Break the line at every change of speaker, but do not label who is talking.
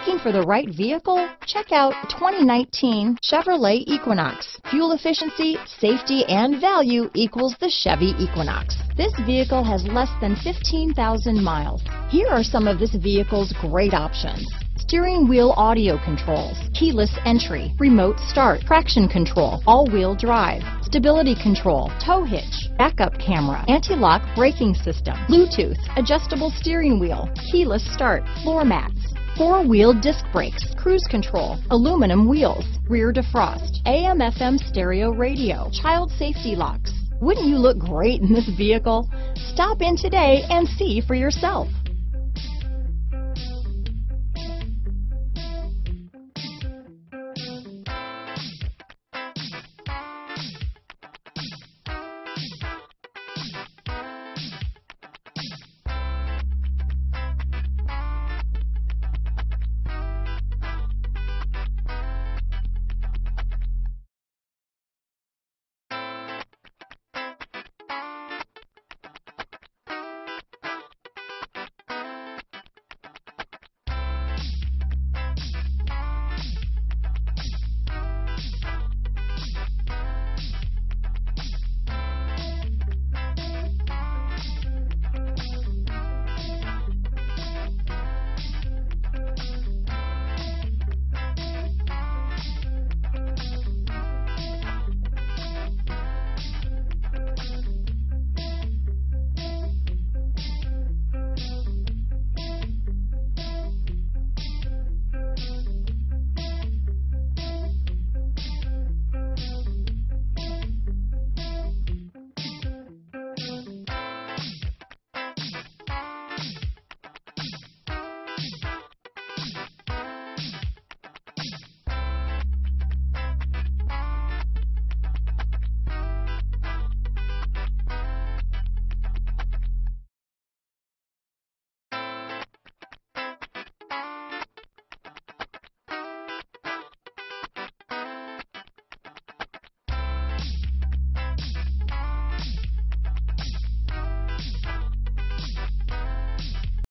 Looking for the right vehicle? Check out 2019 Chevrolet Equinox. Fuel efficiency, safety, and value equals the Chevy Equinox. This vehicle has less than 15,000 miles. Here are some of this vehicle's great options. Steering wheel audio controls, keyless entry, remote start, traction control, all-wheel drive, stability control, tow hitch, backup camera, anti-lock braking system, Bluetooth, adjustable steering wheel, keyless start, floor mats, four-wheel disc brakes, cruise control, aluminum wheels, rear defrost, AM FM stereo radio, child safety locks. Wouldn't you look great in this vehicle? Stop in today and see for yourself.